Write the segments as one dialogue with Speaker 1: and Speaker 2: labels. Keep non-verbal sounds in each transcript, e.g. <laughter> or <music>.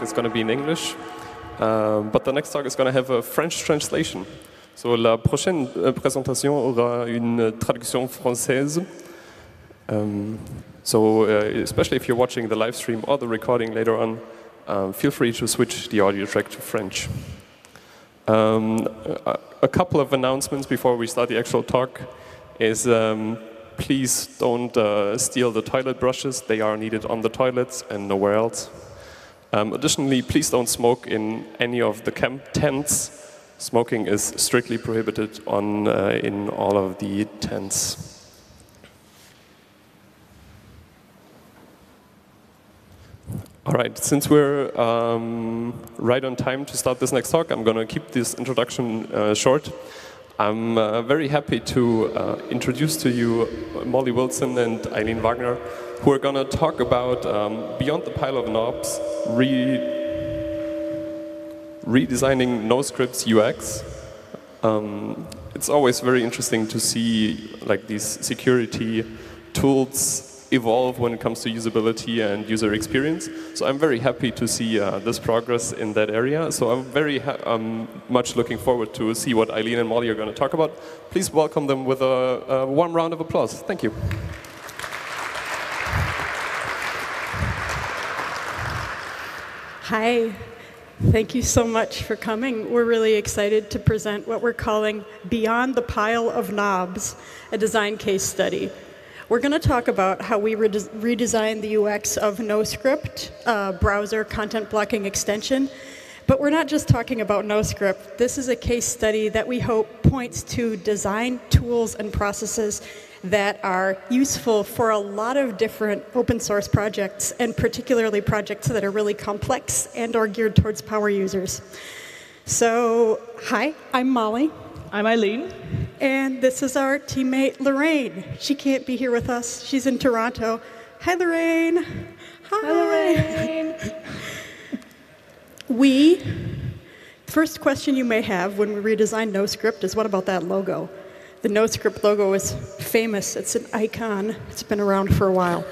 Speaker 1: talk is going to be in English, um, but the next talk is going to have a French translation. So la prochaine euh, présentation aura une traduction française. Um, so uh, especially if you're watching the live stream or the recording later on, um, feel free to switch the audio track to French. Um, a, a, couple of announcements before we start the actual talk is um, please don't uh, steal the toilet brushes. They are needed on the toilets and nowhere else. Um, additionally, please don't smoke in any of the camp tents. Smoking is strictly prohibited on, uh, in all of the tents. All right, since we're um, right on time to start this next talk, I'm going to keep this introduction uh, short. I'm uh, very happy to uh, introduce to you Molly Wilson and Eileen Wagner, who are going to talk about um, Beyond the Pile of Knobs, re redesigning NoScript's UX. Um, it's always very interesting to see like these security tools evolve when it comes to usability and user experience. So I'm very happy to see uh, this progress in that area. So I'm very um, much looking forward to see what Eileen and Molly are going to talk about. Please welcome them with a, a warm round of applause. Thank you.
Speaker 2: Hi. Thank you so much for coming. We're really excited to present what we're calling Beyond the Pile of Knobs, a design case study. We're going to talk about how we rede redesigned the UX of NoScript, uh, browser content blocking extension. But we're not just talking about NoScript. This is a case study that we hope points to design tools and processes that are useful for a lot of different open source projects, and particularly projects that are really complex and are geared towards power users. So, hi, I'm Molly.
Speaker 3: I'm Eileen.
Speaker 2: And this is our teammate, Lorraine. She can't be here with us. She's in Toronto. Hi, Lorraine.
Speaker 3: Hi, Hi Lorraine. <laughs>
Speaker 2: we, first question you may have when we redesign NoScript is what about that logo? The NoScript logo is famous. It's an icon. It's been around for a while.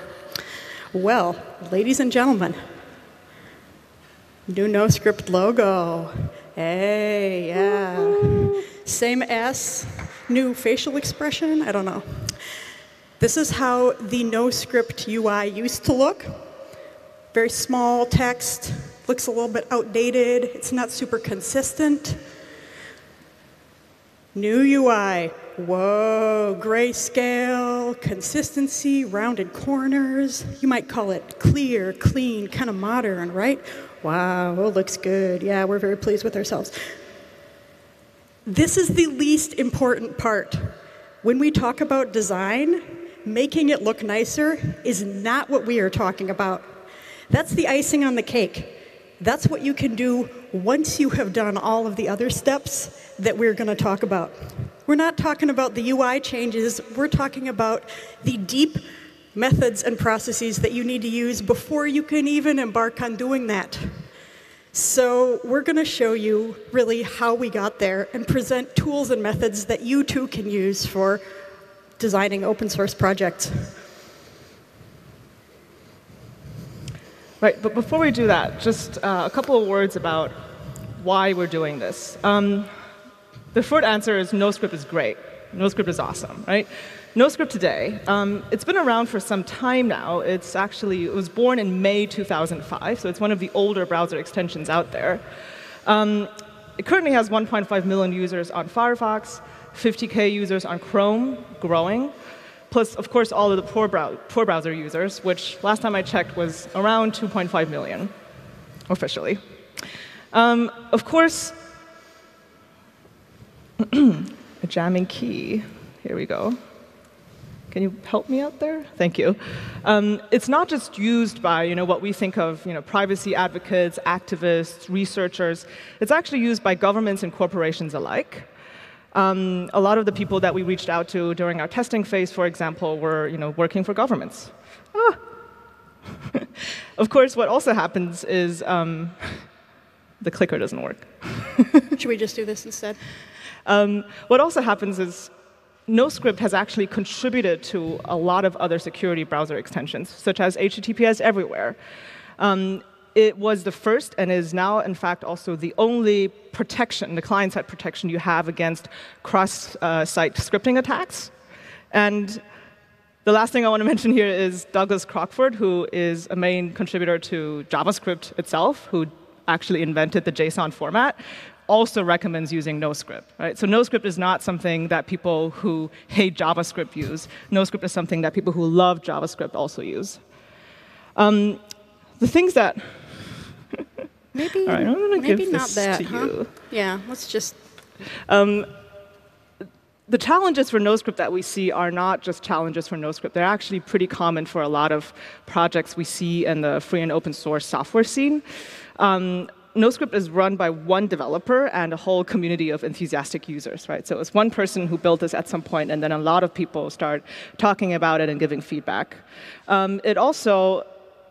Speaker 2: Well, ladies and gentlemen, new NoScript logo. Hey, yeah. Same S, new facial expression, I don't know. This is how the NoScript UI used to look. Very small text, looks a little bit outdated, it's not super consistent. New UI, whoa, grayscale, consistency, rounded corners. You might call it clear, clean, kind of modern, right? Wow, it looks good. Yeah, we're very pleased with ourselves. This is the least important part. When we talk about design, making it look nicer is not what we are talking about. That's the icing on the cake. That's what you can do once you have done all of the other steps that we're going to talk about. We're not talking about the UI changes, we're talking about the deep methods and processes that you need to use before you can even embark on doing that. So we're going to show you really how we got there and present tools and methods that you too can use for designing open source projects.
Speaker 3: Right, but before we do that, just uh, a couple of words about why we're doing this. Um, the short answer is NoScript is great. NoScript is awesome, right? NoScript today, um, it's been around for some time now. It's actually, it was born in May 2005, so it's one of the older browser extensions out there. Um, it currently has 1.5 million users on Firefox, 50K users on Chrome, growing plus, of course, all of the poor, brow Tor browser users, which last time I checked was around 2.5 million officially. Um, of course, <clears throat> a jamming key. Here we go. Can you help me out there? Thank you. Um, it's not just used by you know, what we think of you know, privacy advocates, activists, researchers. It's actually used by governments and corporations alike. Um, a lot of the people that we reached out to during our testing phase, for example, were you know, working for governments. Ah. <laughs> of course, what also happens is um, the clicker doesn't work. <laughs>
Speaker 2: Should we just do this instead?
Speaker 3: Um, what also happens is NoScript has actually contributed to a lot of other security browser extensions, such as HTTPS everywhere. Um, it was the first and is now, in fact, also the only protection, the client side protection you have against cross uh, site scripting attacks. And the last thing I want to <laughs> mention here is Douglas Crockford, who is a main contributor to JavaScript itself, who actually invented the JSON format, also recommends using NoScript. Right? So NoScript is not something that people who hate JavaScript use. NoScript is something that people who love JavaScript also use. Um, the things that
Speaker 2: maybe
Speaker 3: right,
Speaker 2: maybe not that, huh? You. Yeah, let's just.
Speaker 3: Um, the challenges for NoScript that we see are not just challenges for NoScript. They're actually pretty common for a lot of projects we see in the free and open source software scene. Um, NoScript is run by one developer and a whole community of enthusiastic users, right? So it's one person who built this at some point, and then a lot of people start talking about it and giving feedback. Um, it also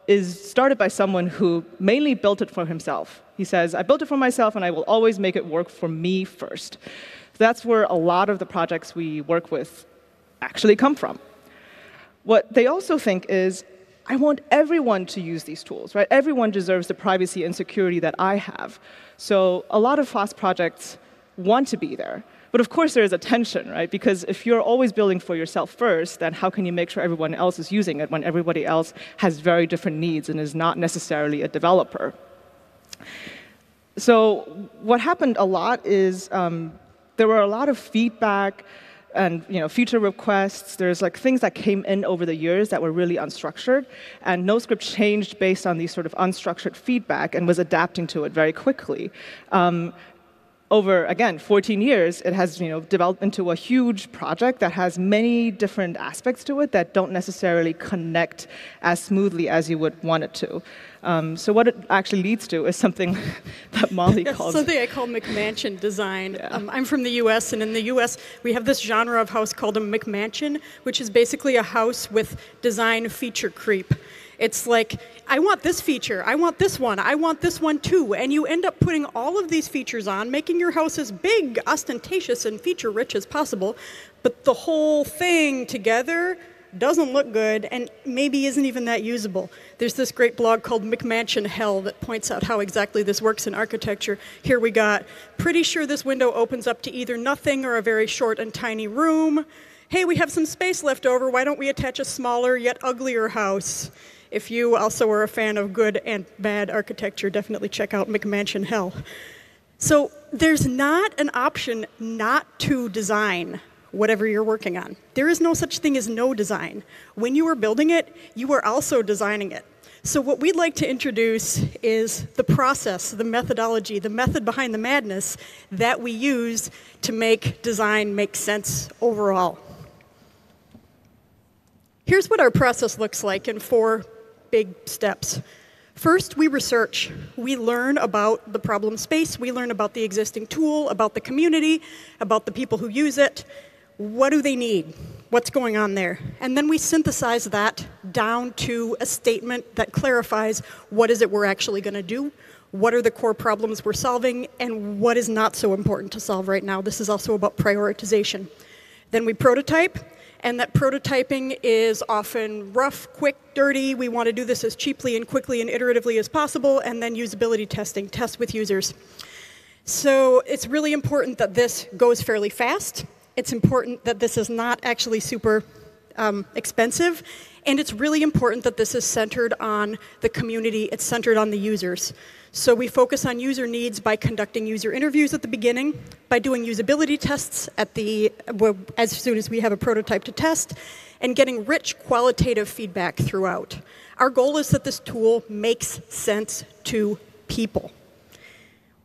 Speaker 3: is started by someone who mainly built it for himself. He says, I built it for myself and I will always make it work for me first. That's where a lot of the projects we work with actually come from. What they also think is, I want everyone to use these tools, right? Everyone deserves the privacy and security that I have. So a lot of FOSS projects want to be there. But of course, there is a tension, right? Because if you're always building for yourself first, then how can you make sure everyone else is using it when everybody else has very different needs and is not necessarily a developer? So what happened a lot is um, there were a lot of feedback and you know, feature requests. There's like things that came in over the years that were really unstructured, and NoScript changed based on these sort of unstructured feedback and was adapting to it very quickly. Um, over, again, 14 years, it has you know, developed into a huge project that has many different aspects to it that don't necessarily connect as smoothly as you would want it to. Um, so what it actually leads to is something <laughs> that Molly <laughs> calls...
Speaker 2: something I call McMansion design. Yeah. Um, I'm from the US, and in the US, we have this genre of house called a McMansion, which is basically a house with design feature creep. It's like, I want this feature, I want this one, I want this one too. And you end up putting all of these features on, making your house as big, ostentatious, and feature rich as possible. But the whole thing together doesn't look good and maybe isn't even that usable. There's this great blog called McMansion Hell that points out how exactly this works in architecture. Here we got, pretty sure this window opens up to either nothing or a very short and tiny room. Hey, we have some space left over, why don't we attach a smaller yet uglier house? If you also are a fan of good and bad architecture, definitely check out McMansion Hell. So there's not an option not to design whatever you're working on. There is no such thing as no design. When you are building it, you are also designing it. So what we'd like to introduce is the process, the methodology, the method behind the madness that we use to make design make sense overall. Here's what our process looks like in four big steps. First, we research. We learn about the problem space, we learn about the existing tool, about the community, about the people who use it. What do they need? What's going on there? And then we synthesize that down to a statement that clarifies what is it we're actually going to do, what are the core problems we're solving, and what is not so important to solve right now. This is also about prioritization. Then we prototype, and that prototyping is often rough, quick, dirty. We want to do this as cheaply and quickly and iteratively as possible, and then usability testing, test with users. So it's really important that this goes fairly fast. It's important that this is not actually super um, expensive, and it's really important that this is centered on the community, it's centered on the users. So we focus on user needs by conducting user interviews at the beginning, by doing usability tests at the, as soon as we have a prototype to test, and getting rich qualitative feedback throughout. Our goal is that this tool makes sense to people.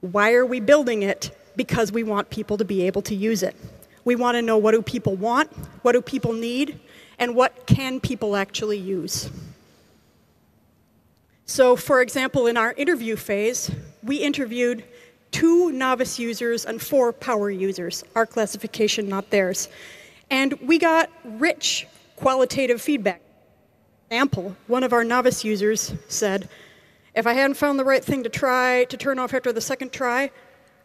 Speaker 2: Why are we building it? Because we want people to be able to use it. We want to know what do people want, what do people need, and what can people actually use. So for example, in our interview phase, we interviewed two novice users and four power users, our classification, not theirs. And we got rich qualitative feedback. Example, one of our novice users said, if I hadn't found the right thing to try to turn off after the second try,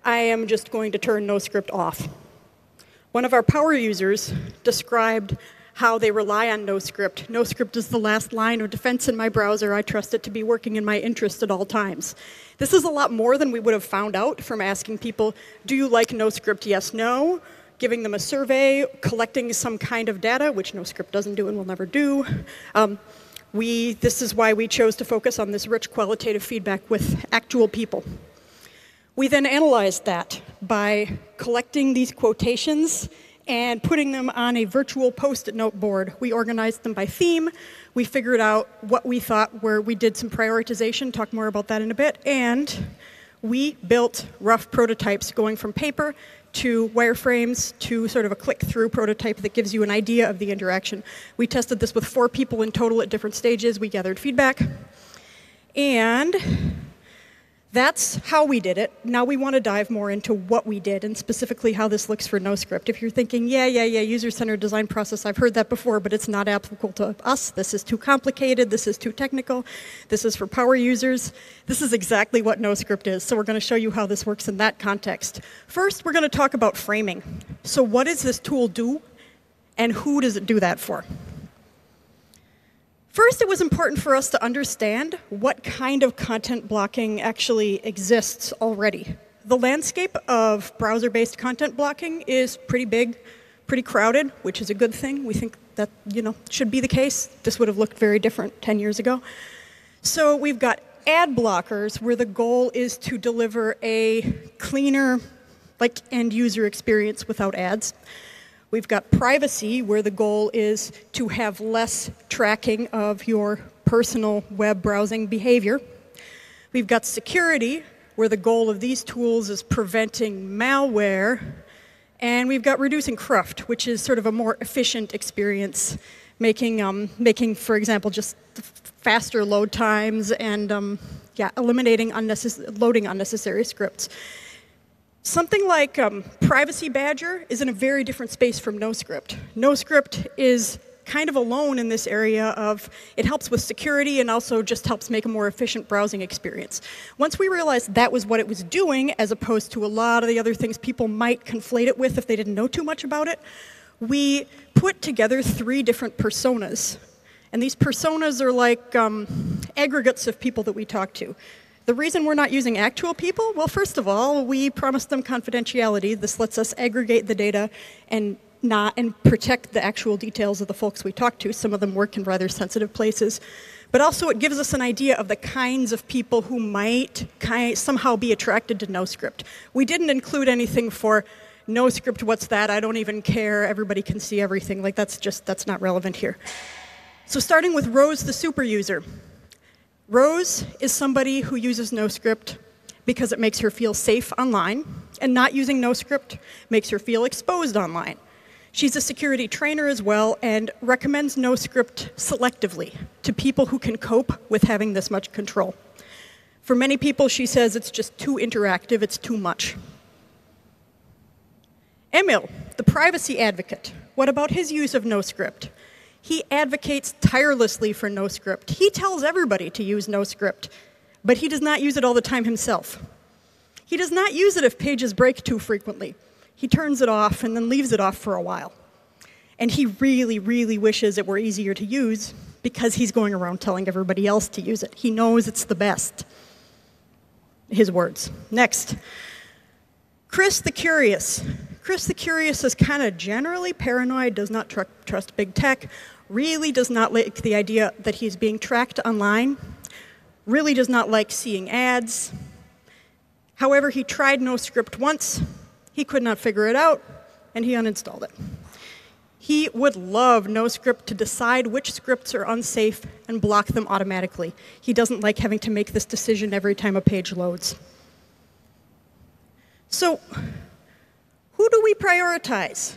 Speaker 2: I am just going to turn NoScript off. One of our power users described how they rely on NoScript. NoScript is the last line of defense in my browser. I trust it to be working in my interest at all times. This is a lot more than we would have found out from asking people, do you like NoScript, yes, no? Giving them a survey, collecting some kind of data, which NoScript doesn't do and will never do. Um, we, this is why we chose to focus on this rich qualitative feedback with actual people. We then analyzed that by collecting these quotations and putting them on a virtual post-it note board. We organized them by theme. We figured out what we thought were, we did some prioritization, talk more about that in a bit, and we built rough prototypes going from paper to wireframes to sort of a click-through prototype that gives you an idea of the interaction. We tested this with four people in total at different stages. We gathered feedback. And that's how we did it. Now we want to dive more into what we did and specifically how this looks for NoScript. If you're thinking, yeah, yeah, yeah, user-centered design process, I've heard that before, but it's not applicable to us. This is too complicated. This is too technical. This is for power users. This is exactly what NoScript is. So we're going to show you how this works in that context. First, we're going to talk about framing. So what does this tool do and who does it do that for? First, it was important for us to understand what kind of content blocking actually exists already. The landscape of browser-based content blocking is pretty big, pretty crowded, which is a good thing. We think that you know should be the case. This would have looked very different 10 years ago. So we've got ad blockers where the goal is to deliver a cleaner like end user experience without ads. We've got privacy, where the goal is to have less tracking of your personal web browsing behavior. We've got security, where the goal of these tools is preventing malware. And we've got reducing cruft, which is sort of a more efficient experience, making, um, making for example, just faster load times and um, yeah, eliminating unnecess loading unnecessary scripts. Something like um, Privacy Badger is in a very different space from NoScript. NoScript is kind of alone in this area of it helps with security and also just helps make a more efficient browsing experience. Once we realized that was what it was doing, as opposed to a lot of the other things people might conflate it with if they didn't know too much about it, we put together three different personas. And these personas are like um, aggregates of people that we talk to. The reason we're not using actual people, well, first of all, we promised them confidentiality. This lets us aggregate the data and not and protect the actual details of the folks we talk to. Some of them work in rather sensitive places. But also it gives us an idea of the kinds of people who might somehow be attracted to NoScript. We didn't include anything for NoScript, what's that? I don't even care. Everybody can see everything. Like that's just, that's not relevant here. So starting with Rose, the super user. Rose is somebody who uses NoScript because it makes her feel safe online, and not using NoScript makes her feel exposed online. She's a security trainer as well and recommends NoScript selectively to people who can cope with having this much control. For many people, she says it's just too interactive, it's too much. Emil, the privacy advocate, what about his use of NoScript? He advocates tirelessly for NoScript. He tells everybody to use NoScript, but he does not use it all the time himself. He does not use it if pages break too frequently. He turns it off and then leaves it off for a while. And he really, really wishes it were easier to use because he's going around telling everybody else to use it. He knows it's the best. His words. Next. Chris the Curious. Chris the Curious is kind of generally paranoid, does not tr trust big tech, really does not like the idea that he's being tracked online, really does not like seeing ads. However, he tried NoScript once, he could not figure it out, and he uninstalled it. He would love NoScript to decide which scripts are unsafe and block them automatically. He doesn't like having to make this decision every time a page loads. So, who do we prioritize?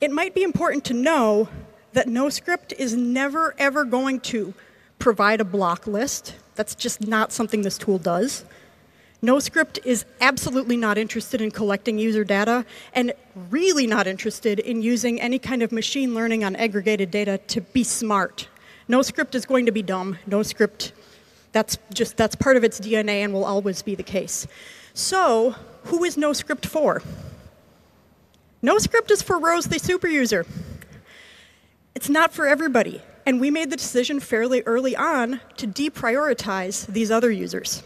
Speaker 2: It might be important to know that NoScript is never ever going to provide a block list. That's just not something this tool does. NoScript is absolutely not interested in collecting user data and really not interested in using any kind of machine learning on aggregated data to be smart. NoScript is going to be dumb. NoScript, that's just that's part of its DNA and will always be the case. So, who is NoScript for? NoScript is for Rose the super user. It's not for everybody. And we made the decision fairly early on to deprioritize these other users.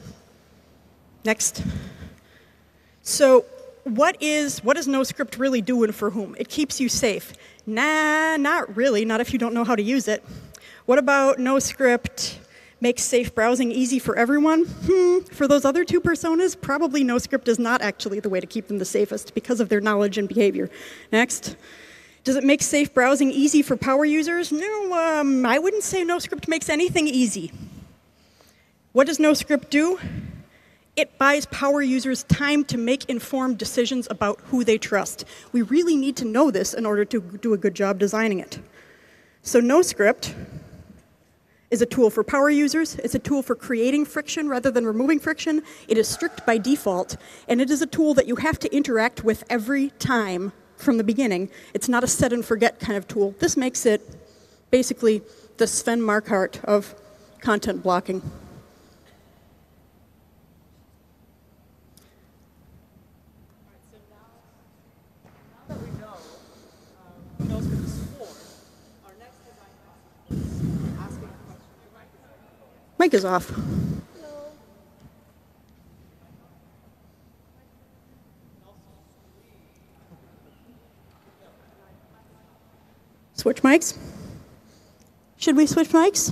Speaker 2: Next. So, what is what does NoScript really doing for whom? It keeps you safe. Nah, not really, not if you don't know how to use it. What about NoScript makes safe browsing easy for everyone? Hmm, for those other two personas, probably NoScript is not actually the way to keep them the safest because of their knowledge and behavior. Next. Does it make safe browsing easy for power users? No, um, I wouldn't say NoScript makes anything easy. What does NoScript do? It buys power users time to make informed decisions about who they trust. We really need to know this in order to do a good job designing it. So, NoScript is a tool for power users. It's a tool for creating friction rather than removing friction. It is strict by default, and it is a tool that you have to interact with every time from the beginning. It's not a set and forget kind of tool. This makes it basically the Sven Marquardt of content blocking. Mic is off. Switch mics? Should we switch mics?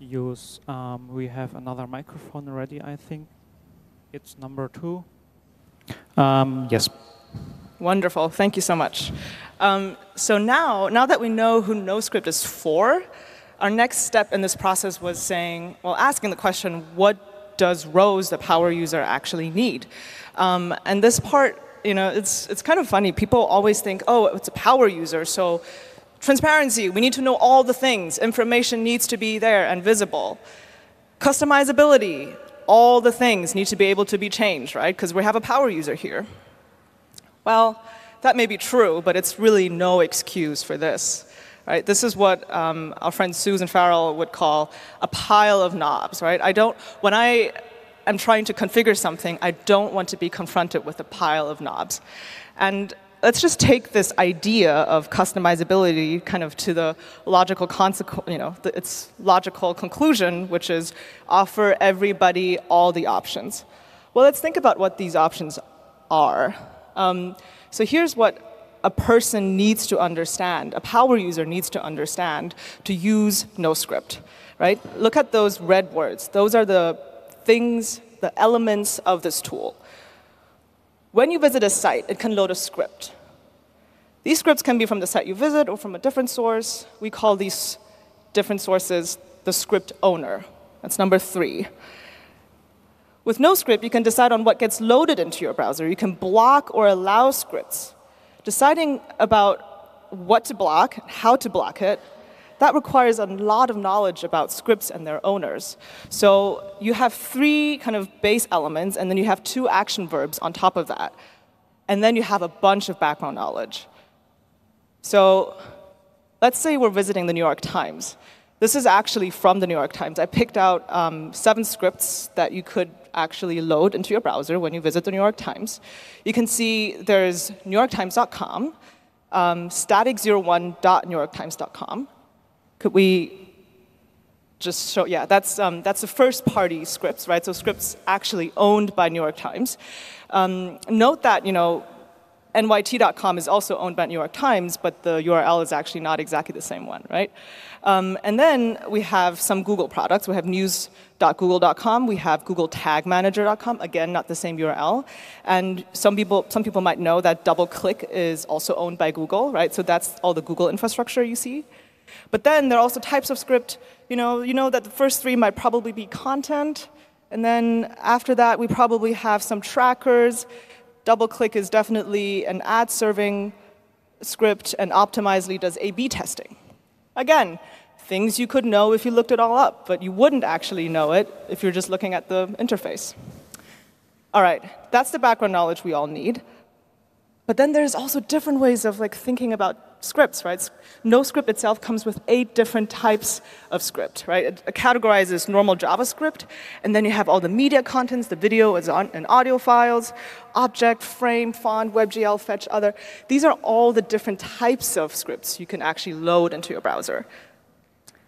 Speaker 4: use, um, we have another microphone ready, I think. It's number two. Um, yes.
Speaker 3: Wonderful. Thank you so much. Um, so now, now that we know who NoScript is for, our next step in this process was saying, well, asking the question, what does Rose, the power user, actually need? Um, and this part, you know, it's, it's kind of funny. People always think, oh, it's a power user, so Transparency, we need to know all the things. Information needs to be there and visible. Customizability, all the things need to be able to be changed, right? Because we have a power user here. Well, that may be true, but it's really no excuse for this. Right? This is what um, our friend Susan Farrell would call a pile of knobs, right? I don't, when I am trying to configure something, I don't want to be confronted with a pile of knobs. And let's just take this idea of customizability kind of to the logical consequence, you know, the, its logical conclusion, which is offer everybody all the options. Well, let's think about what these options are. Um, so here's what a person needs to understand, a power user needs to understand to use NoScript, right? Look at those red words. Those are the things, the elements of this tool. When you visit a site, it can load a script. These scripts can be from the site you visit or from a different source. We call these different sources the script owner. That's number three. With no script, you can decide on what gets loaded into your browser. You can block or allow scripts. Deciding about what to block, how to block it, that requires a lot of knowledge about scripts and their owners. So you have three kind of base elements, and then you have two action verbs on top of that. And then you have a bunch of background knowledge. So let's say we're visiting the New York Times. This is actually from the New York Times. I picked out um, seven scripts that you could actually load into your browser when you visit the New York Times. You can see there's NewYorkTimes.com, um, static01.newyorktimes.com, could we just show, yeah, that's, um, that's the first party scripts, right? So scripts actually owned by New York Times. Um, note that, you know, NYT.com is also owned by New York Times, but the URL is actually not exactly the same one, right? Um, and then we have some Google products. We have news.google.com. We have Google Tag Manager.com. Again, not the same URL. And some people, some people might know that DoubleClick is also owned by Google, right? So that's all the Google infrastructure you see. But then there are also types of script. You know, you know that the first three might probably be content, and then after that we probably have some trackers. DoubleClick is definitely an ad serving script, and Optimizely does A/B testing. Again, things you could know if you looked it all up, but you wouldn't actually know it if you're just looking at the interface. All right, that's the background knowledge we all need. But then there's also different ways of like thinking about scripts, right? NoScript itself comes with eight different types of script, right? It categorizes normal JavaScript, and then you have all the media contents, the video and audio files, object, frame, font, WebGL, fetch, other. These are all the different types of scripts you can actually load into your browser.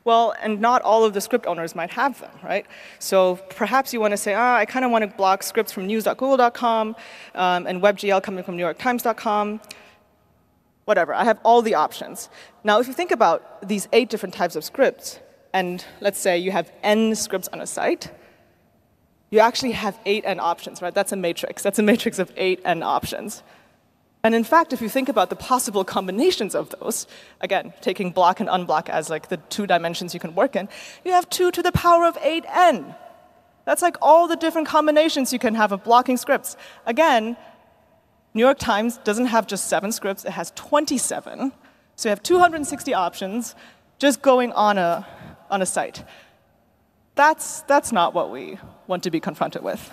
Speaker 3: Well, and not all of the script owners might have them, right? So perhaps you want to say, ah, I kind of want to block scripts from news.google.com um, and WebGL coming from NewYorkTimes.com. Whatever, I have all the options. Now, if you think about these eight different types of scripts, and let's say you have n scripts on a site, you actually have eight n options, right? That's a matrix. That's a matrix of eight n options. And in fact, if you think about the possible combinations of those, again, taking block and unblock as like the two dimensions you can work in, you have 2 to the power of 8n. That's like all the different combinations you can have of blocking scripts. Again, New York Times doesn't have just seven scripts, it has 27. So you have 260 options just going on a, on a site. That's, that's not what we want to be confronted with.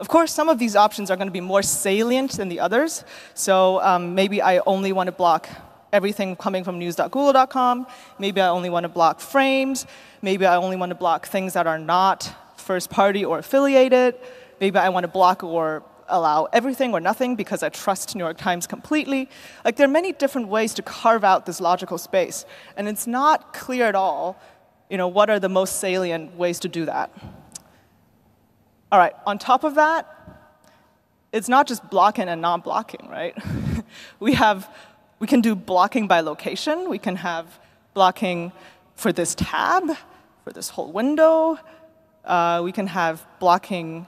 Speaker 3: Of course, some of these options are going to be more salient than the others. So um, maybe I only want to block everything coming from news.google.com. Maybe I only want to block frames. Maybe I only want to block things that are not first party or affiliated. Maybe I want to block or allow everything or nothing because I trust New York Times completely. Like there are many different ways to carve out this logical space. And it's not clear at all, you know, what are the most salient ways to do that. All right, on top of that, it's not just blocking and non blocking, right? <laughs> we have, we can do blocking by location. We can have blocking for this tab, for this whole window. Uh, we can have blocking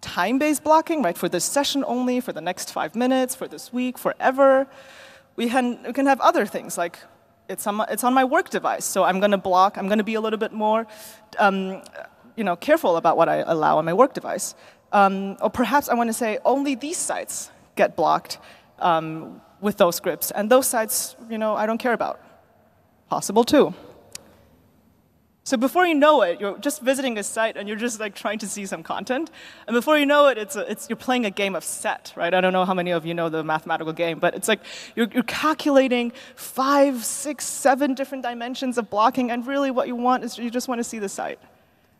Speaker 3: time-based blocking, right, for this session only, for the next five minutes, for this week, forever. We can, we can have other things like it's on, my, it's on my work device, so I'm going to block, I'm going to be a little bit more um, you know, careful about what I allow on my work device. Um, or perhaps I want to say only these sites get blocked um, with those scripts, and those sites, you know, I don't care about. Possible too. So before you know it, you're just visiting a site and you're just like trying to see some content. And before you know it, it's, a, it's you're playing a game of set, right? I don't know how many of you know the mathematical game, but it's like you're, you're calculating five, six, seven different dimensions of blocking, and really what you want is you just want to see the site.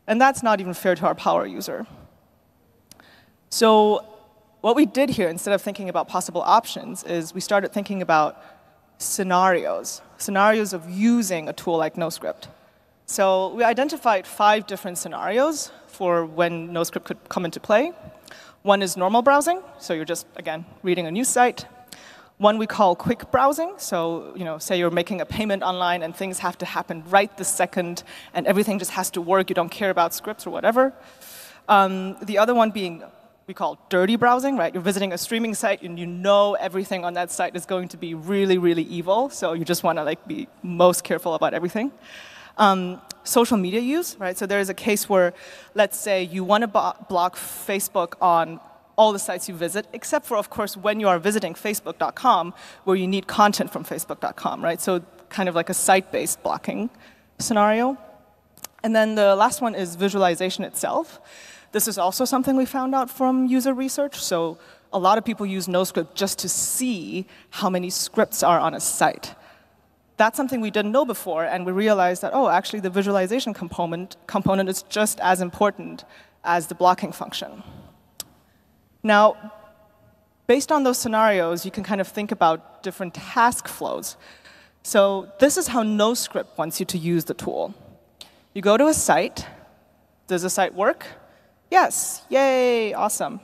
Speaker 3: And that's not even fair to our power user. So what we did here, instead of thinking about possible options, is we started thinking about scenarios, scenarios of using a tool like NoScript. So we identified five different scenarios for when NoScript could come into play. One is normal browsing, so you're just, again, reading a news site. One we call quick browsing. So, you know, say you're making a payment online and things have to happen right this second and everything just has to work. You don't care about scripts or whatever. Um, the other one being we call dirty browsing, right? You're visiting a streaming site and you know everything on that site is going to be really, really evil. So you just want to like be most careful about everything. Um, social media use, right? So there is a case where, let's say, you want to block Facebook on all the sites you visit, except for, of course, when you are visiting facebook.com, where you need content from facebook.com, right? So kind of like a site-based blocking scenario. And then the last one is visualization itself. This is also something we found out from user research. So a lot of people use NoScript just to see how many scripts are on a site. That's something we didn't know before, and we realized that, oh, actually the visualization component, component is just as important as the blocking function. Now, based on those scenarios, you can kind of think about different task flows. So this is how NoScript wants you to use the tool. You go to a site. Does the site work? Yes. Yay, awesome.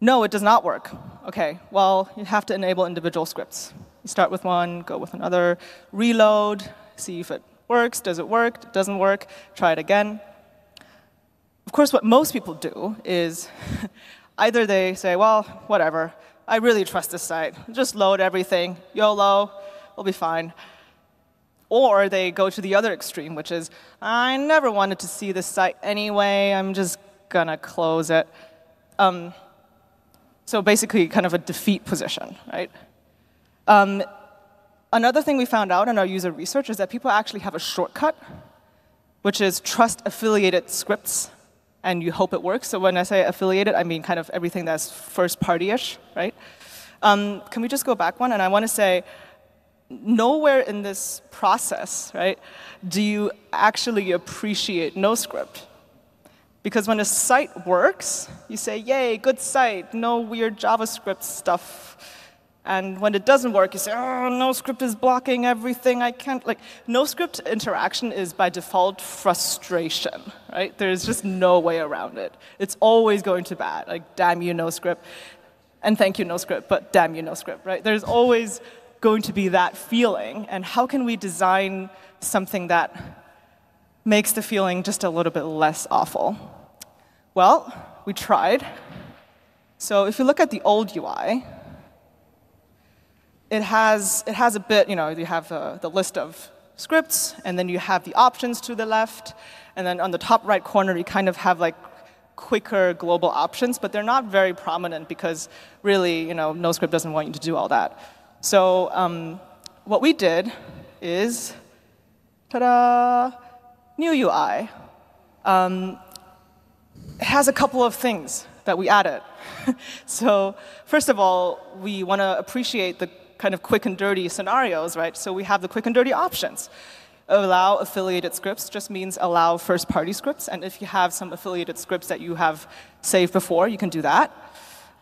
Speaker 3: No, it does not work. OK, well, you have to enable individual scripts. You start with one, go with another, reload, see if it works. Does it work? Doesn't work. Try it again. Of course, what most people do is <laughs> either they say, well, whatever, I really trust this site. Just load everything, YOLO, we'll be fine. Or they go to the other extreme, which is, I never wanted to see this site anyway, I'm just gonna close it. Um, so basically, kind of a defeat position, right? Um, another thing we found out in our user research is that people actually have a shortcut, which is trust affiliated scripts and you hope it works. So when I say affiliated, I mean kind of everything that's first party-ish, right? Um, can we just go back one? And I want to say, nowhere in this process, right, do you actually appreciate NoScript. Because when a site works, you say, yay, good site, no weird JavaScript stuff. And when it doesn't work, you say, oh, NoScript is blocking everything. I can't, like, NoScript interaction is by default frustration, right? There's just no way around it. It's always going to bad, like, damn you, NoScript. And thank you, NoScript, but damn you, NoScript, right? There's always going to be that feeling. And how can we design something that makes the feeling just a little bit less awful? Well, we tried. So if you look at the old UI, it has, it has a bit, you know, you have the, the list of scripts, and then you have the options to the left, and then on the top right corner, you kind of have like quicker global options, but they're not very prominent because really, you know, NoScript doesn't want you to do all that. So um, what we did is, ta-da, new UI. Um, it has a couple of things that we added. <laughs> so first of all, we want to appreciate the kind of quick and dirty scenarios, right? So we have the quick and dirty options. Allow affiliated scripts just means allow first-party scripts, and if you have some affiliated scripts that you have saved before, you can do that.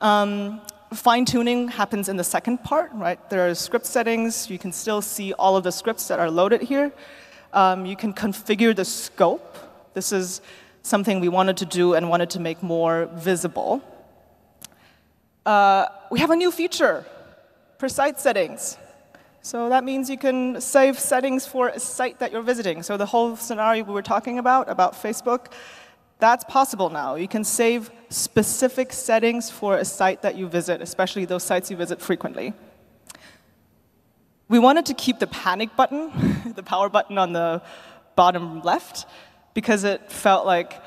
Speaker 3: Um, Fine-tuning happens in the second part, right? There are script settings. You can still see all of the scripts that are loaded here. Um, you can configure the scope. This is something we wanted to do and wanted to make more visible. Uh, we have a new feature for site settings. So that means you can save settings for a site that you're visiting. So the whole scenario we were talking about, about Facebook, that's possible now. You can save specific settings for a site that you visit, especially those sites you visit frequently. We wanted to keep the panic button, <laughs> the power button on the bottom left, because it felt like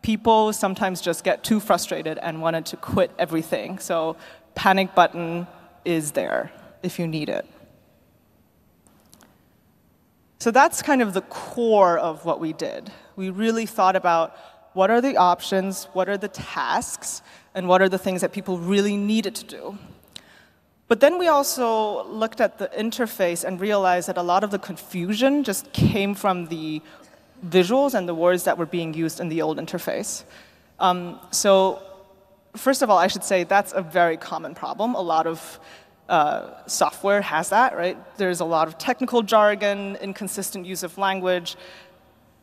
Speaker 3: people sometimes just get too frustrated and wanted to quit everything. So panic button, is there if you need it. So that's kind of the core of what we did. We really thought about what are the options, what are the tasks, and what are the things that people really needed to do. But then we also looked at the interface and realized that a lot of the confusion just came from the visuals and the words that were being used in the old interface. Um, so first of all, I should say that's a very common problem. A lot of uh, software has that, right? There's a lot of technical jargon, inconsistent use of language,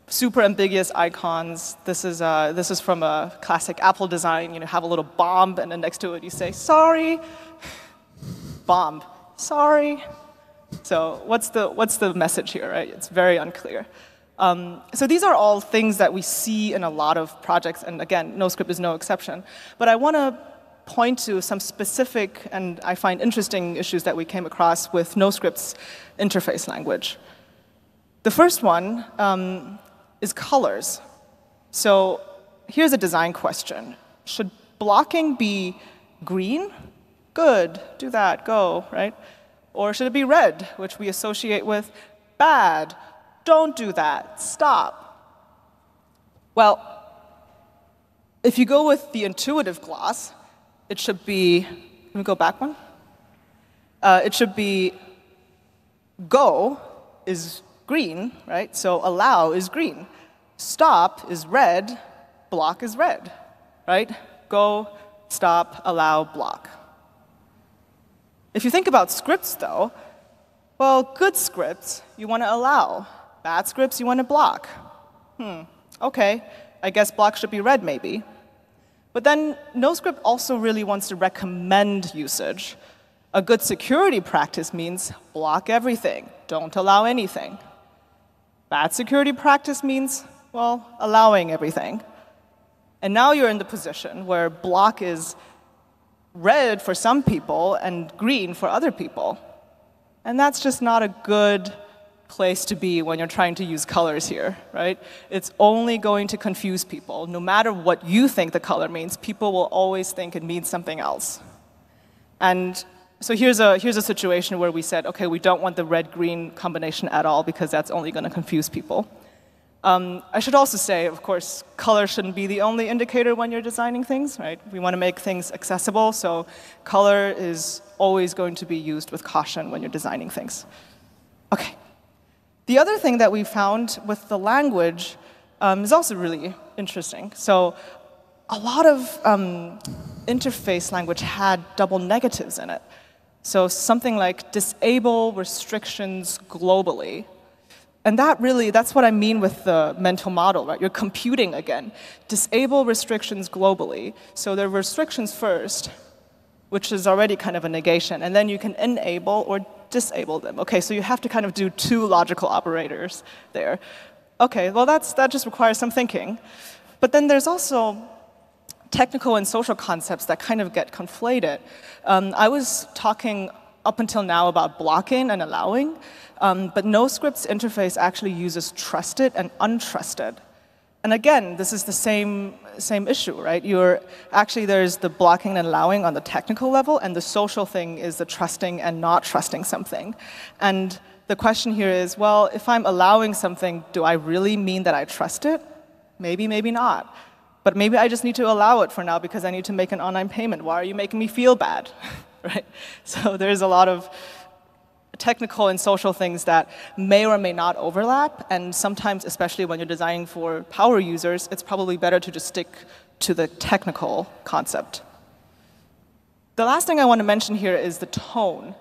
Speaker 3: super ambiguous icons. This is, uh, this is from a classic Apple design. You know, have a little bomb, and then next to it you say, sorry, <laughs> bomb, sorry. So what's the, what's the message here, right? It's very unclear. Um, so these are all things that we see in a lot of projects, and again, NoScript is no exception. But I want to point to some specific and I find interesting issues that we came across with NoScript's interface language. The first one um, is colors. So here's a design question. Should blocking be green? Good, do that, go, right? Or should it be red, which we associate with bad, don't do that. Stop. Well, if you go with the intuitive gloss, it should be, let me go back one? Uh, it should be go is green, right? So allow is green. Stop is red, block is red, right? Go, stop, allow, block. If you think about scripts, though, well, good scripts you want to allow. Bad scripts you want to block. Hmm, okay, I guess block should be red maybe. But then NoScript also really wants to recommend usage. A good security practice means block everything, don't allow anything. Bad security practice means, well, allowing everything. And now you're in the position where block is red for some people and green for other people. And that's just not a good place to be when you're trying to use colors here, right? It's only going to confuse people. No matter what you think the color means, people will always think it means something else. And so here's a, here's a situation where we said, okay, we don't want the red-green combination at all because that's only going to confuse people. Um, I should also say, of course, color shouldn't be the only indicator when you're designing things, right? We want to make things accessible, so color is always going to be used with caution when you're designing things. Okay. The other thing that we found with the language um, is also really interesting. So a lot of um, interface language had double negatives in it. So something like disable restrictions globally. And that really, that's what I mean with the mental model, right? You're computing again. Disable restrictions globally. So there are restrictions first, which is already kind of a negation, and then you can enable or disable them. Okay, so you have to kind of do two logical operators there. Okay, well that's, that just requires some thinking. But then there's also technical and social concepts that kind of get conflated. Um, I was talking up until now about blocking and allowing, um, but NoScript's interface actually uses trusted and untrusted. And again, this is the same, same issue, right? You're, actually, there's the blocking and allowing on the technical level, and the social thing is the trusting and not trusting something. And the question here is, well, if I'm allowing something, do I really mean that I trust it? Maybe, maybe not. But maybe I just need to allow it for now because I need to make an online payment. Why are you making me feel bad? <laughs> right? So there's a lot of technical and social things that may or may not overlap. And sometimes, especially when you're designing for power users, it's probably better to just stick to the technical concept. The last thing I want to mention here is the tone.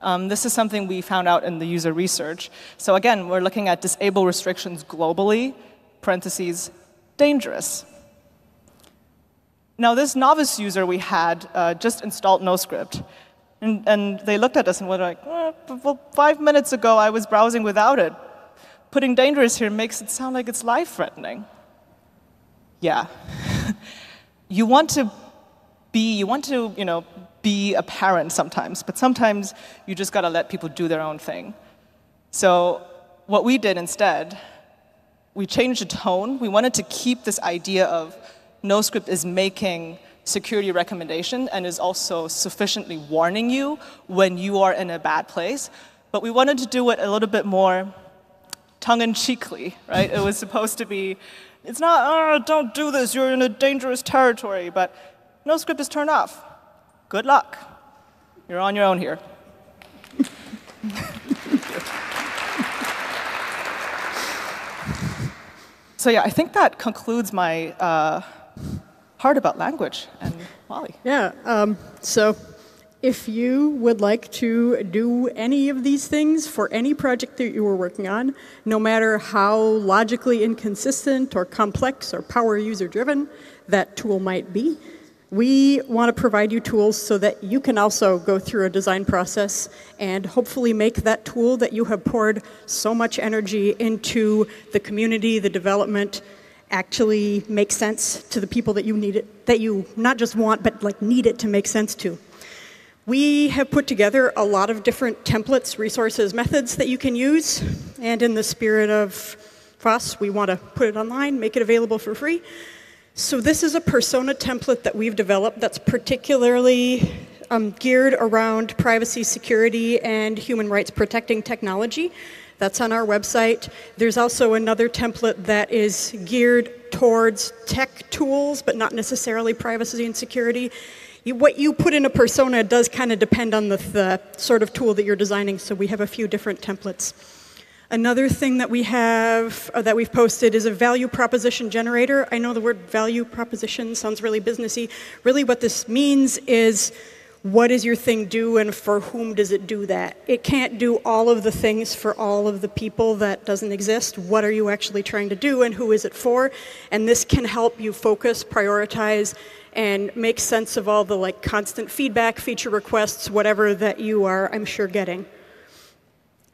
Speaker 3: Um, this is something we found out in the user research. So again, we're looking at disable restrictions globally, parentheses, dangerous. Now, this novice user we had uh, just installed NoScript. And, and, they looked at us and were like, well, five minutes ago I was browsing without it. Putting dangerous here makes it sound like it's life threatening. Yeah. <laughs> you want to be, you want to, you know, be a parent sometimes, but sometimes you just gotta let people do their own thing. So what we did instead, we changed the tone. We wanted to keep this idea of NoScript is making security recommendation and is also sufficiently warning you when you are in a bad place. But we wanted to do it a little bit more tongue-in-cheekly, right? it was supposed to be, it's not, oh, don't do this, you're in a dangerous territory, but NoScript is turned off. Good luck. You're on your own here. <laughs> so yeah, I think that concludes my uh, part about language. And Molly.
Speaker 2: Yeah. Um, so if you would like to do any of these things for any project that you were working on, no matter how logically inconsistent or complex or power user driven that tool might be, we want to provide you tools so that you can also go through a design process and hopefully make that tool that you have poured so much energy into the community, the development, actually make sense to the people that you need it, that you not just want, but like need it to make sense to. We have put together a lot of different templates, resources, methods that you can use, and in the spirit of FOSS, we want to put it online, make it available for free. So this is a persona template that we've developed that's particularly um, geared around privacy, security, and human rights protecting technology. That's on our website. There's also another template that is geared towards tech tools, but not necessarily privacy and security. You, what you put in a persona does kind of depend on the, the sort of tool that you're designing, so we have a few different templates. Another thing that we have, uh, that we've posted is a value proposition generator. I know the word value proposition sounds really businessy. Really what this means is what does your thing do and for whom does it do that? It can't do all of the things for all of the people that doesn't exist. What are you actually trying to do and who is it for? And this can help you focus, prioritize, and make sense of all the like constant feedback, feature requests, whatever that you are, I'm sure, getting.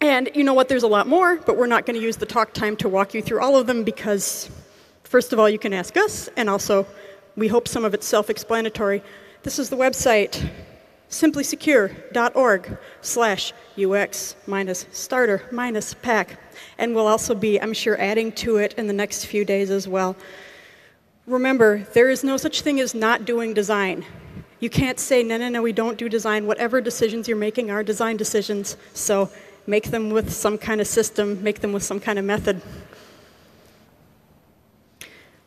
Speaker 2: And you know what, there's a lot more, but we're not going to use the talk time to walk you through all of them because, first of all, you can ask us, and also, we hope some of it's self-explanatory. This is the website simplysecure.org slash UX minus starter minus pack. And we'll also be, I'm sure, adding to it in the next few days as well. Remember, there is no such thing as not doing design. You can't say, no, no, no, we don't do design. Whatever decisions you're making are design decisions. So make them with some kind of system, make them with some kind of method.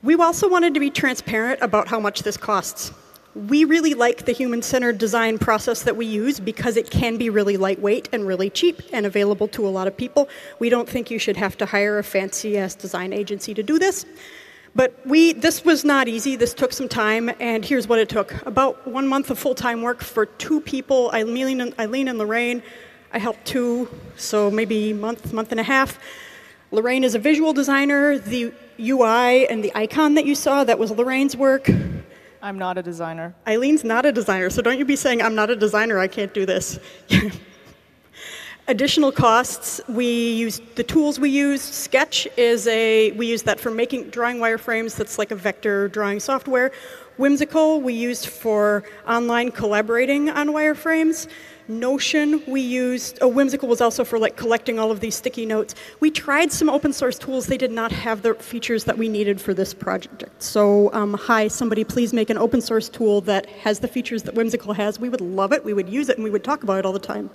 Speaker 2: We also wanted to be transparent about how much this costs. We really like the human-centered design process that we use because it can be really lightweight and really cheap and available to a lot of people. We don't think you should have to hire a fancy-ass design agency to do this. But we, this was not easy. This took some time, and here's what it took. About one month of full-time work for two people, Eileen and, Eileen and Lorraine. I helped two, so maybe month, month and a half. Lorraine is a visual designer. The UI and the icon that you saw, that was Lorraine's work.
Speaker 3: I'm not a designer.
Speaker 2: Eileen's not a designer, so don't you be saying, I'm not a designer, I can't do this. <laughs> Additional costs, we use the tools we use. Sketch is a, we use that for making, drawing wireframes, that's like a vector drawing software. Whimsical, we used for online collaborating on wireframes. Notion we used, oh, Whimsical was also for like collecting all of these sticky notes. We tried some open source tools. They did not have the features that we needed for this project. So um, hi, somebody please make an open source tool that has the features that Whimsical has. We would love it, we would use it, and we would talk about it all the time.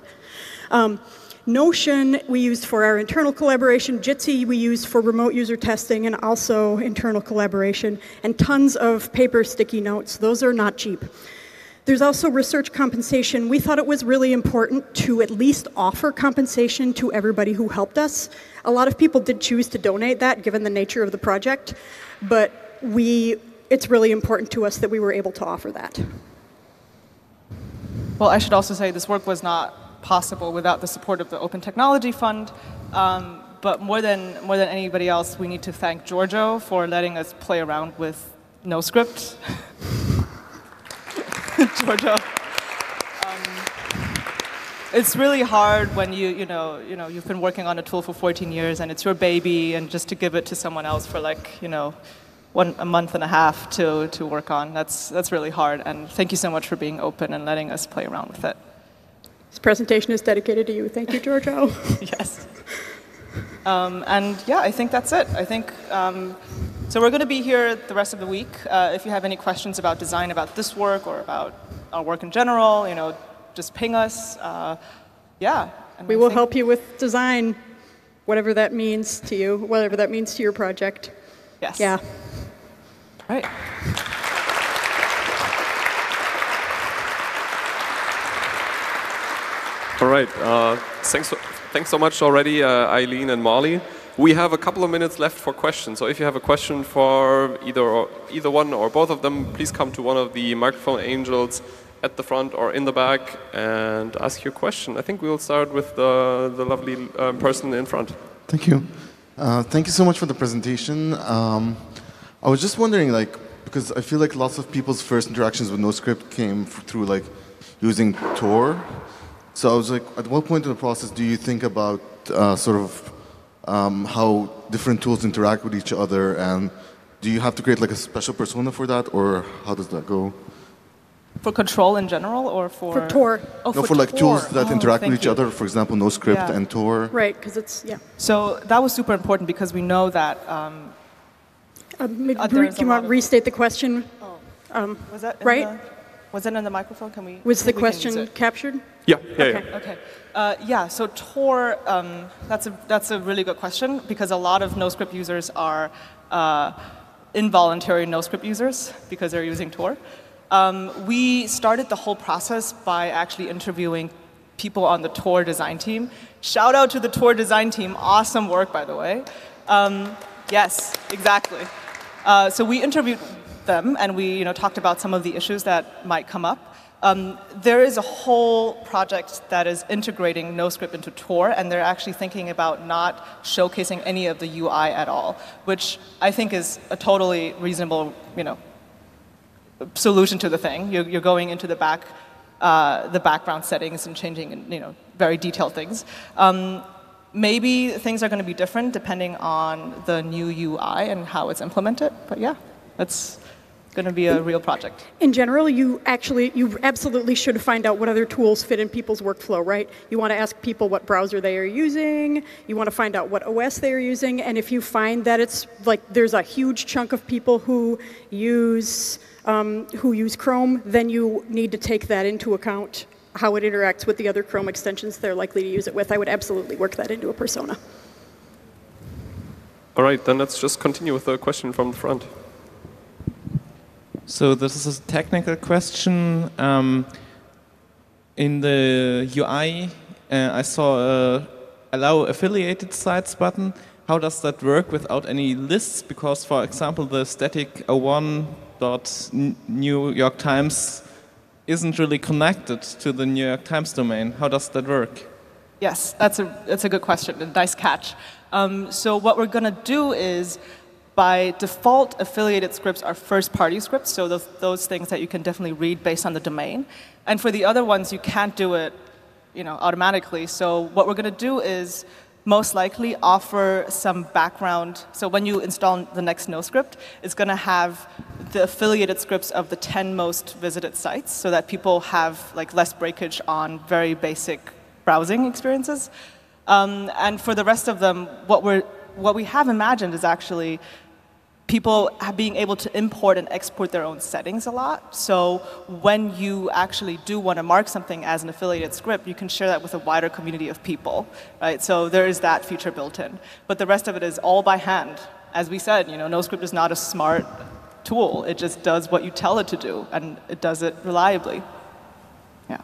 Speaker 2: Um, Notion we used for our internal collaboration, Jitsi we used for remote user testing and also internal collaboration, and tons of paper sticky notes. Those are not cheap. There's also research compensation. We thought it was really important to at least offer compensation to everybody who helped us. A lot of people did choose to donate that given the nature of the project, but we, it's really important to us that we were able to offer that.
Speaker 3: Well, I should also say this work was not possible without the support of the Open Technology Fund. Um, but more than, more than anybody else, we need to thank Giorgio for letting us play around with NoScript. <laughs> <laughs> Giorgio. Um, it's really hard when you, you know, you know, you've been working on a tool for 14 years and it's your baby and just to give it to someone else for like, you know, one, a month and a half to, to work on. That's, that's really hard. And thank you so much for being open and letting us play around with it.
Speaker 2: This presentation is dedicated to you. Thank you, Giorgio. <laughs>
Speaker 3: yes. <laughs> Um, and yeah, I think that's it. I think um, so. We're going to be here the rest of the week. Uh, if you have any questions about design, about this work, or about our work in general, you know, just ping us. Uh, yeah.
Speaker 2: we will help you with design, whatever that means to you, whatever that means to your project.
Speaker 3: Yes.
Speaker 2: Yeah.
Speaker 3: All right.
Speaker 1: All right. Uh, thanks, thanks so much already, uh, Eileen and Molly. We have a couple of minutes left for questions. So if you have a question for either or, either one or both of them, please come to one of the microphone angels at the front or in the back and ask your question. I think we'll start with the, the lovely um, person in front.
Speaker 5: Thank you. Uh, thank you so much for the presentation. Um, I was just wondering, like, because I feel like lots of people's first interactions with NoScript came through like using Tor. So I was like, at what point in the process do you think about uh, sort of um, how different tools interact with each other, and do you have to create like a special persona for that, or how does that go?
Speaker 3: For control in general, or for
Speaker 2: For Tor.
Speaker 3: Oh,
Speaker 5: no,
Speaker 3: for,
Speaker 5: for like
Speaker 3: Tor.
Speaker 5: tools that
Speaker 3: Oh,
Speaker 5: interact with each
Speaker 3: you.
Speaker 5: other, for example, NoScript
Speaker 3: Yeah.
Speaker 5: and Tor.
Speaker 2: Right, because it's, yeah.
Speaker 3: So that was super important because we know that. Um,
Speaker 2: Uh, maybe
Speaker 3: Uh,
Speaker 2: re-
Speaker 3: there's
Speaker 2: you want to restate the question?
Speaker 3: was that
Speaker 2: Right.
Speaker 3: The, was that in the microphone? Can we?
Speaker 2: Was the
Speaker 3: we
Speaker 2: question captured?
Speaker 1: Yeah, yeah,
Speaker 2: Okay.
Speaker 1: yeah.
Speaker 3: Okay. Uh, yeah, so Tor, um, that's, a, that's a really good question because a lot of NoScript users are uh, involuntary NoScript users because they're using Tor. Um, we started the whole process by actually interviewing people on the Tor design team. Shout out to the Tor design team. Awesome work, by the way. Um, yes, exactly. Uh, so we interviewed them and we you know, talked about some of the issues that might come up. Um, there is a whole project that is integrating NoScript into Tor, and they're actually thinking about not showcasing any of the UI at all, which I think is a totally reasonable, you know, solution to the thing. You're, you're going into the back, uh, the background settings and changing, you know, very detailed things. Um, maybe things are going to be different depending on the new UI and how it's implemented. But yeah, that's going to be a real project.
Speaker 2: In general, you actually, you absolutely should find out what other tools fit in people's workflow, right? You want to ask people what browser they are using, you want to find out what OS they are using, and if you find that it's like there's a huge chunk of people who use, um, who use Chrome, then you need to take that into account, how it interacts with the other Chrome extensions they're likely to use it with. I would absolutely work that into a persona.
Speaker 1: All right, then let's just continue with the question from the front.
Speaker 6: So this is a technical question. Um, in the UI, uh, I saw a allow affiliated sites button. How does that work without any lists? Because, for example, the static one dot New York Times isn't really connected to the New York Times domain. How does that work?
Speaker 3: Yes, that's a, that's a good question, a nice catch. Um, so what we're going to do is, by default, affiliated scripts are first-party scripts, so those, those things that you can definitely read based on the domain. And for the other ones, you can't do it you know, automatically. So what we're going to do is most likely offer some background. So when you install the next NoScript, it's going to have the affiliated scripts of the 10 most visited sites so that people have like less breakage on very basic browsing experiences. Um, and for the rest of them, what, we're, what we have imagined is actually people being able to import and export their own settings a lot. So when you actually do want to mark something as an affiliated script, you can share that with a wider community of people, right? So there is that feature built in. But the rest of it is all by hand. As we said, you know, NoScript is not a smart tool. It just does what you tell it to do, and it does it reliably. Yeah.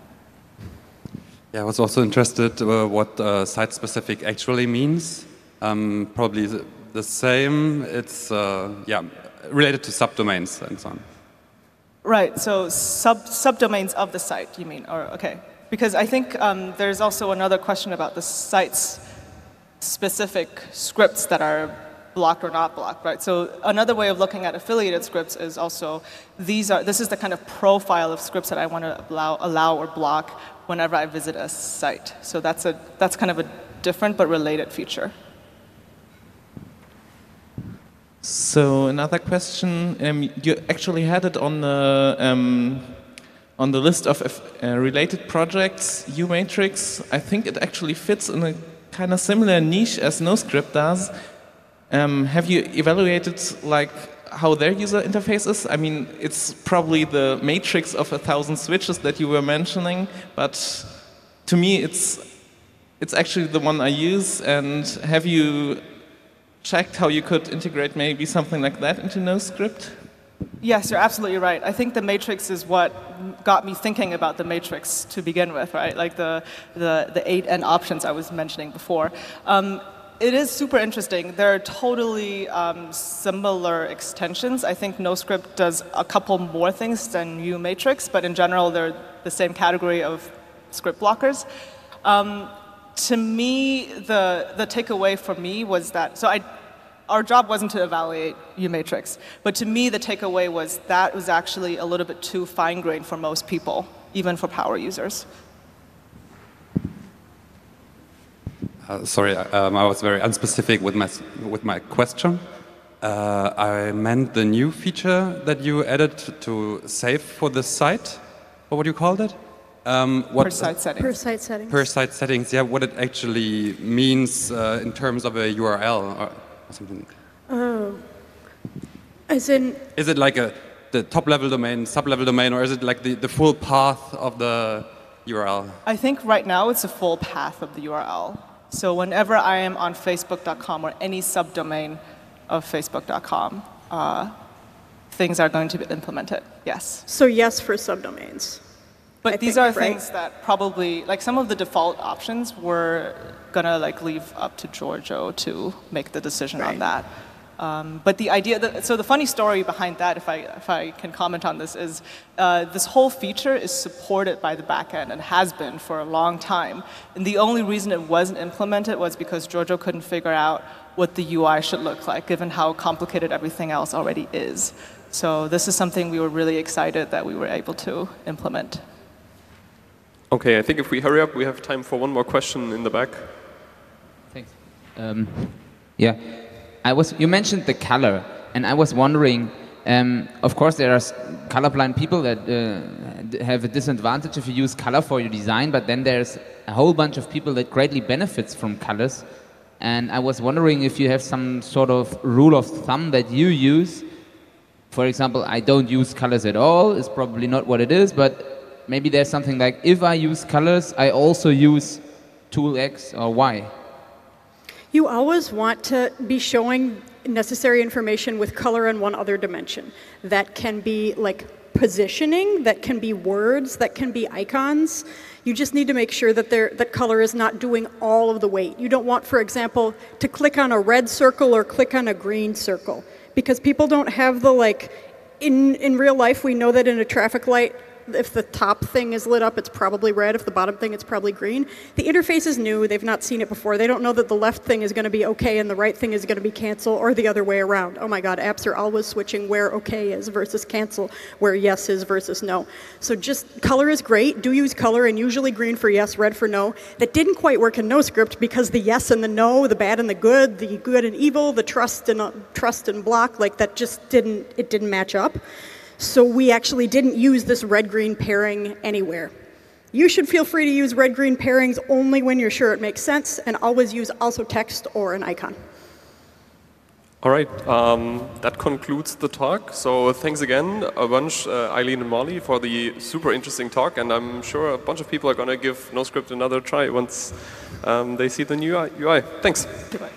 Speaker 7: Yeah, I was also interested uh, what uh, site-specific actually means. Um, probably the same. It's uh, yeah related to subdomains and so on.
Speaker 3: Right. So sub subdomains of the site, you mean? Or okay, because I think um, there's also another question about the site's specific scripts that are blocked or not blocked, right? So another way of looking at affiliated scripts is also these are this is the kind of profile of scripts that I want to allow allow or block whenever I visit a site. So that's a that's kind of a different but related feature.
Speaker 6: So another question, um, you actually had it on the um, on the list of uh, related projects, UMatrix. I think it actually fits in a kind of similar niche as NoScript does. Um, have you evaluated like how their user interface is? I mean, it's probably the matrix of a thousand switches that you were mentioning, but to me, it's it's actually the one I use. And have you checked how you could integrate maybe something like that into NoScript?
Speaker 3: Yes, you're absolutely right. I think the matrix is what got me thinking about the matrix to begin with, right? Like the, the, the eight N options I was mentioning before. Um, it is super interesting. There are totally um, similar extensions. I think NoScript does a couple more things than UMatrix, but in general, they're the same category of script blockers. Um, to me, the, the takeaway for me was that, so I, our job wasn't to evaluate UMatrix, but to me the takeaway was that was actually a little bit too fine-grained for most people, even for power users.
Speaker 7: Uh, sorry, um, I was very unspecific with my, with my question. Uh, I meant the new feature that you added to save for the site. Or what would you call it?
Speaker 3: Um, what, per site settings.
Speaker 2: Per site settings.
Speaker 7: Per site settings, yeah, what it actually means uh, in terms of a URL or something.
Speaker 2: Oh. As in.
Speaker 7: Is it like a the top level domain, sub level domain, or is it like the, the full path of the URL?
Speaker 3: I think right now it's a full path of the URL. So whenever I am on Facebook.com or any subdomain of Facebook.com, uh, things are going to be implemented. Yes.
Speaker 2: So yes for subdomains.
Speaker 3: But I these think, are right? things that probably, like some of the default options, we're gonna like leave up to Giorgio to make the decision right. on that. Um, but the idea, that, so the funny story behind that, if I, if I can comment on this, is uh, this whole feature is supported by the backend and has been for a long time. And the only reason it wasn't implemented was because Giorgio couldn't figure out what the UI should look like, given how complicated everything else already is. So this is something we were really excited that we were able to implement.
Speaker 1: Okay, I think if we hurry up, we have time for one more question in the back.
Speaker 8: Thanks. Um, yeah, I was. You mentioned the color, and I was wondering. Um, of course, there are colorblind people that uh, have a disadvantage if you use color for your design, but then there's a whole bunch of people that greatly benefits from colors. And I was wondering if you have some sort of rule of thumb that you use. For example, I don't use colors at all. It's probably not what it is, but maybe there's something like if I use colors, I also use tool X or Y.
Speaker 2: You always want to be showing necessary information with color and one other dimension. That can be like positioning, that can be words, that can be icons. You just need to make sure that, that color is not doing all of the weight. You don't want, for example, to click on a red circle or click on a green circle because people don't have the like, in, in real life, we know that in a traffic light, if the top thing is lit up, it's probably red. If the bottom thing, it's probably green. The interface is new. They've not seen it before. They don't know that the left thing is going to be OK and the right thing is going to be cancel or the other way around. Oh my God, apps are always switching where OK is versus cancel, where yes is versus no. So just color is great. Do use color and usually green for yes, red for no. That didn't quite work in NoScript because the yes and the no, the bad and the good, the good and evil, the trust and uh, trust and block, like that just didn't, it didn't match up. So we actually didn't use this red-green pairing anywhere. You should feel free to use red-green pairings only when you're sure it makes sense, and always use also text or an icon.
Speaker 1: All right, um, that concludes the talk. So thanks again a bunch, uh, Eileen and Molly, for the super interesting talk. And I'm sure a bunch of people are going to give NoScript another try once um, they see the new UI. Thanks.
Speaker 2: Goodbye.